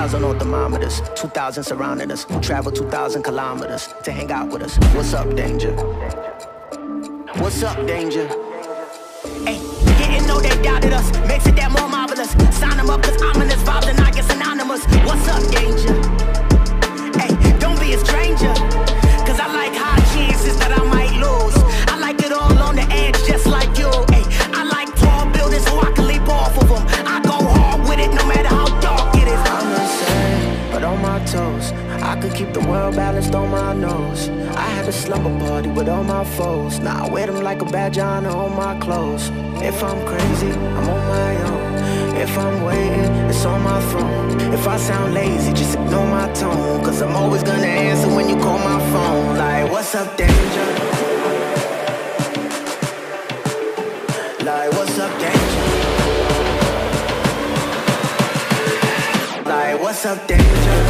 2,000 on thermometers, 2,000 surrounding us. Who travel 2,000 kilometers to hang out with us? What's up, danger? What's up, danger? Hey, didn't know they doubted us. Makes it that more. Keep the world balanced on my nose. I had a slumber party with all my foes. Now I wear them like a badge on my clothes. If I'm crazy, I'm on my own. If I'm waiting, it's on my phone. If I sound lazy, just ignore my tone. Cause I'm always gonna answer when you call my phone. Like, what's up, danger? Like, what's up, danger? Like, what's up, danger?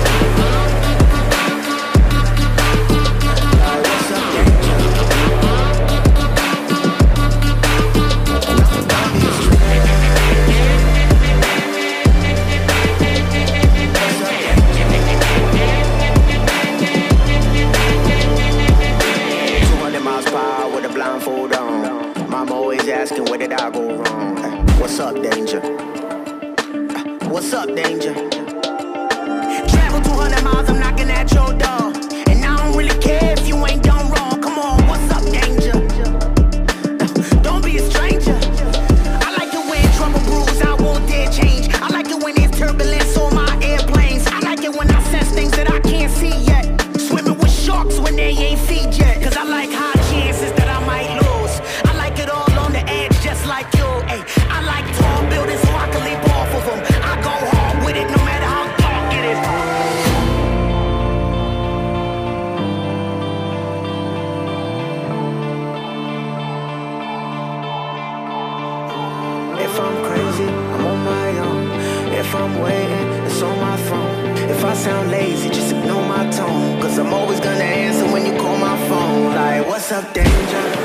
Always asking, where did I go wrong? What's up, danger? What's up, danger? If I'm waiting, it's on my throne. If I sound lazy, just ignore my tone. Cause I'm always gonna answer when you call my phone. Like, what's up, danger?